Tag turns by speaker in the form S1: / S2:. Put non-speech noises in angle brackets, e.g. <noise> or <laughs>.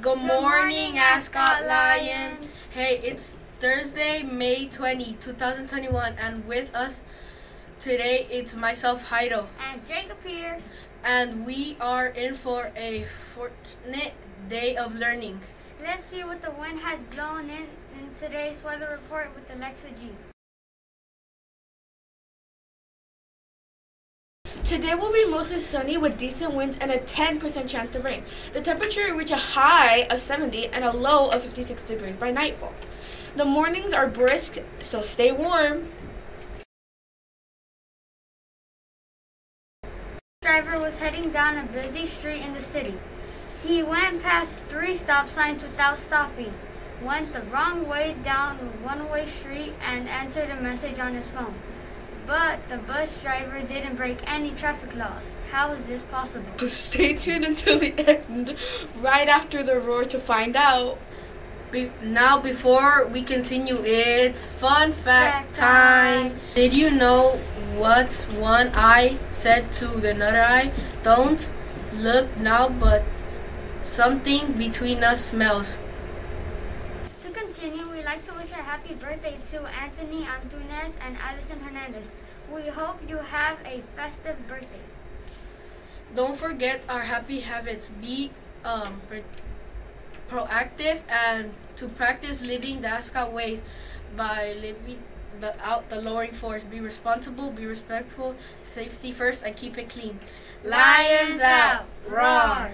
S1: Good morning, Ascot Lions. Hey, it's Thursday, May 20, 2021, and with us today it's myself, Heido,
S2: And Jacob here.
S1: and we are in for a fortunate day of learning.
S2: Let's see what the wind has blown in in today's weather report with Alexa G.
S3: Today will be mostly sunny with decent winds and a 10% chance of rain. The temperature will reach a high of 70 and a low of 56 degrees by nightfall. The mornings are brisk, so stay warm.
S2: Driver was heading down a busy street in the city. He went past three stop signs without stopping, went the wrong way down a one-way street, and entered a message on his phone. But the bus driver didn't break any traffic laws. How is this possible? <laughs>
S3: Stay tuned until the end, right after the roar to find out.
S1: Be- now, before we continue, it's fun fact
S2: Fact
S1: time.
S2: time.
S1: Did you know what one eye said to the other eye? Don't look now, but something between us smells.
S2: To continue, we'd like to wish a happy birthday to Anthony Antunes and Alison Hernandez. We hope you have a festive birthday.
S1: Don't forget our happy habits. Be um, proactive and to practice living the Ascot ways by living the, out the lowering force. Be responsible, be respectful, safety first, and keep it clean. Lions out! Roar!